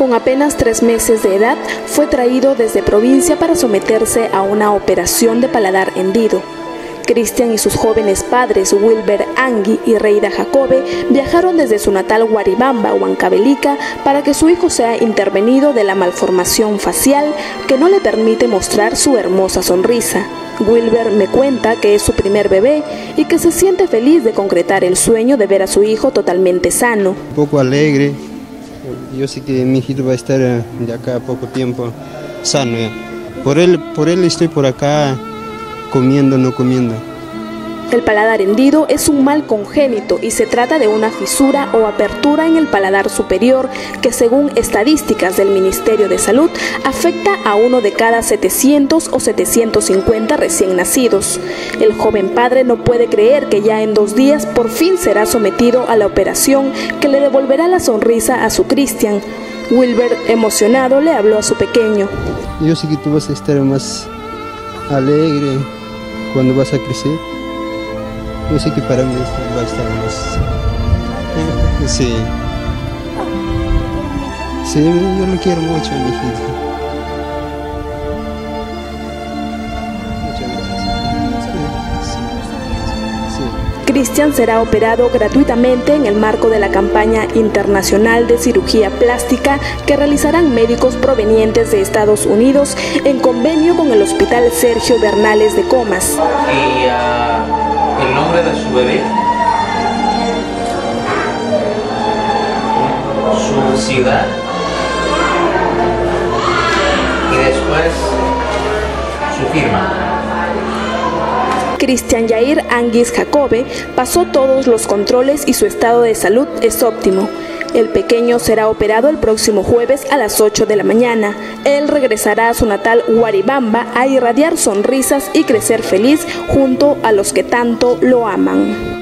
Con apenas tres meses de edad, fue traído desde provincia para someterse a una operación de paladar hendido. Cristian y sus jóvenes padres, Wilber Angui y Reida Jacobe, viajaron desde su natal Guaribamba, Huancavelica, para que su hijo sea intervenido de la malformación facial que no le permite mostrar su hermosa sonrisa. Wilber me cuenta que es su primer bebé y que se siente feliz de concretar el sueño de ver a su hijo totalmente sano. Un poco alegre, yo sé que mi hijito va a estar eh, de acá a poco tiempo sano. Por él, por él estoy por acá comiendo, no comiendo. El paladar hendido es un mal congénito y se trata de una fisura o apertura en el paladar superior que según estadísticas del Ministerio de Salud afecta a uno de cada 700 o 750 recién nacidos. El joven padre no puede creer que ya en dos días por fin será sometido a la operación que le devolverá la sonrisa a su Cristian. Wilber, emocionado, le habló a su pequeño. Yo sé que tú vas a estar más alegre cuando vas a crecer. Yo sé que para mí esto va a estar más... Sí. Sí, yo lo quiero mucho, mi hijito. Muchas gracias. Sí. Sí. Cristian será operado gratuitamente en el marco de la campaña internacional de cirugía plástica que realizarán médicos provenientes de Estados Unidos en convenio con el Hospital Sergio Bernales de Comas. Y, uh el nombre de su bebé, su ciudad Cristian Yair Anguis Jacobe pasó todos los controles y su estado de salud es óptimo. El pequeño será operado el próximo jueves a las 8 de la mañana. Él regresará a su natal Huaribamba a irradiar sonrisas y crecer feliz junto a los que tanto lo aman.